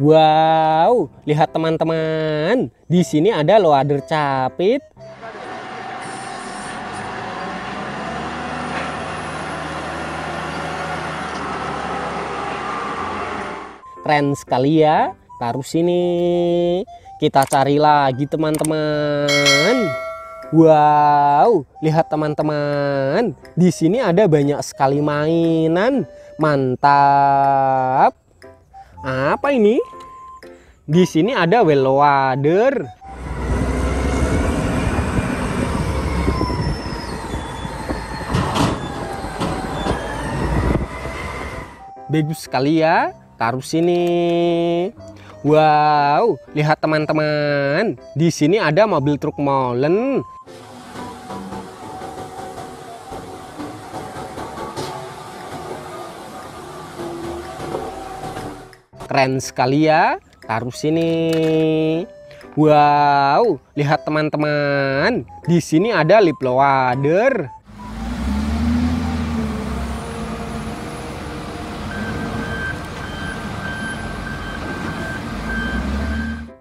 Wow, lihat teman-teman. Di sini ada loader capit. Keren sekali ya. Taruh sini. Kita cari lagi teman-teman. Wow, lihat teman-teman. Di sini ada banyak sekali mainan. Mantap. Apa ini? Di sini ada well water. Bagus sekali ya. Taruh sini. Wow, lihat teman-teman. Di sini ada mobil truk molen. Keren sekali ya. Taruh sini. Wow, lihat teman-teman. Di sini ada lip loader.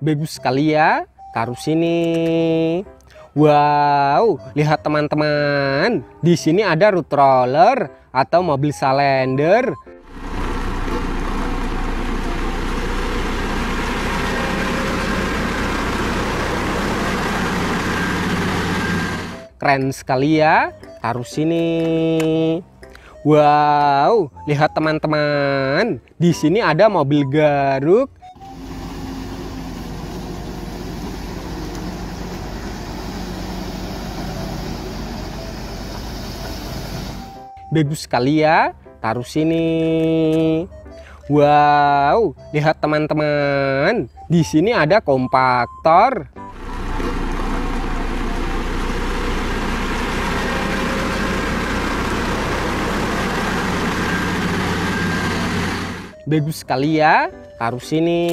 Bagus sekali ya. Taruh sini. Wow, lihat teman-teman. Di sini ada root roller atau mobil salender. Keren sekali ya. Taruh sini. Wow, lihat teman-teman. Di sini ada mobil garuk. Bagus sekali ya. Taruh sini. Wow, lihat teman-teman. Di sini ada kompaktor. Bagus sekali ya. Taruh sini.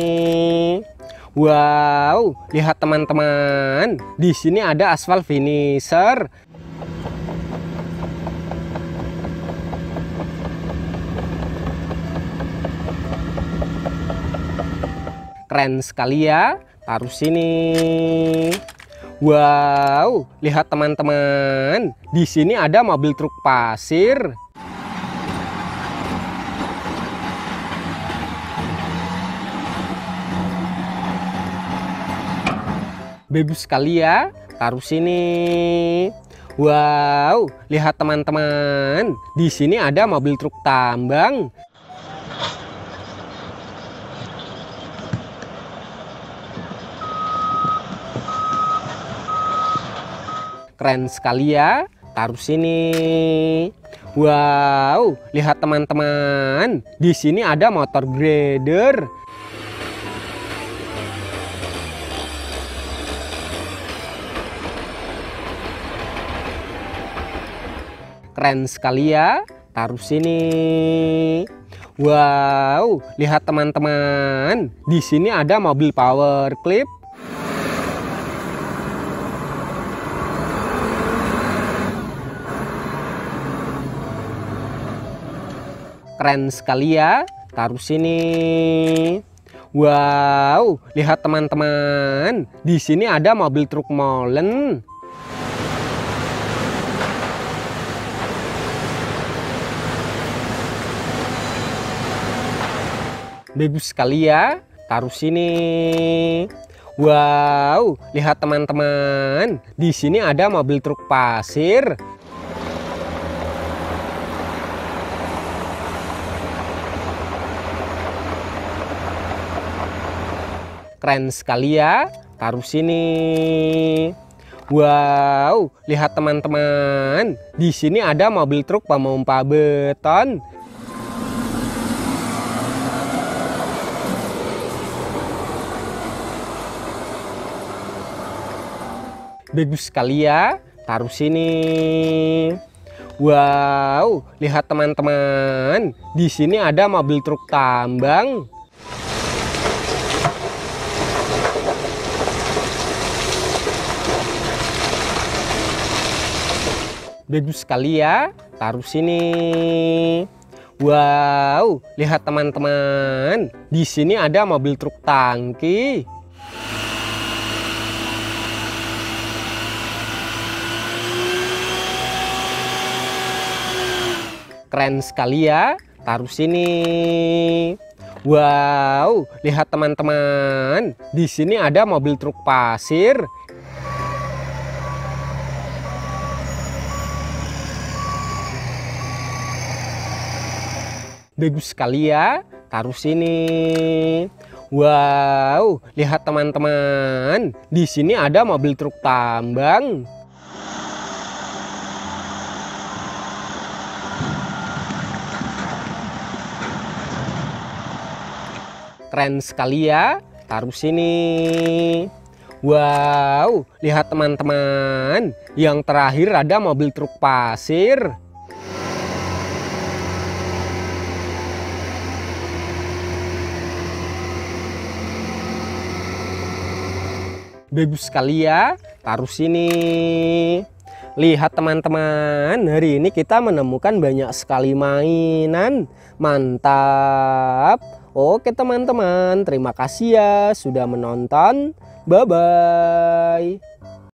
Wow, lihat teman-teman. Di sini ada aspal finisher. Keren sekali ya. Taruh sini. Wow, lihat teman-teman. Di sini ada mobil truk pasir. Bagus sekali ya. Taruh sini. Wow, lihat teman-teman. Di sini ada mobil truk tambang. Keren sekali ya. Taruh sini. Wow, lihat teman-teman. Di sini ada motor grader. Keren sekali ya. Taruh sini. Wow, lihat teman-teman. Di sini ada mobil power clip. Keren sekali ya. Taruh sini. Wow, lihat teman-teman. Di sini ada mobil truk molen. Bagus sekali ya. Taruh sini. Wow, lihat teman-teman. Di sini ada mobil truk pasir. Keren sekali ya. Taruh sini. Wow, lihat teman-teman. Di sini ada mobil truk pemompa beton. Bagus sekali ya. Taruh sini. Wow, lihat teman-teman. Di sini ada mobil truk tambang. Bagus sekali ya. Taruh sini. Wow, lihat teman-teman. Di sini ada mobil truk tangki. Keren sekali ya. Taruh sini. Wow, lihat teman-teman. Di sini ada mobil truk pasir. Bagus sekali ya. Taruh sini. Wow, lihat teman-teman. Di sini ada mobil truk tambang. Keren sekali ya. Taruh sini. Wow, lihat teman-teman. Yang terakhir ada mobil truk pasir. Bagus sekali ya. Taruh sini. Lihat teman-teman, hari ini kita menemukan banyak sekali mainan. Mantap. Oke teman-teman, terima kasih ya sudah menonton. Bye-bye.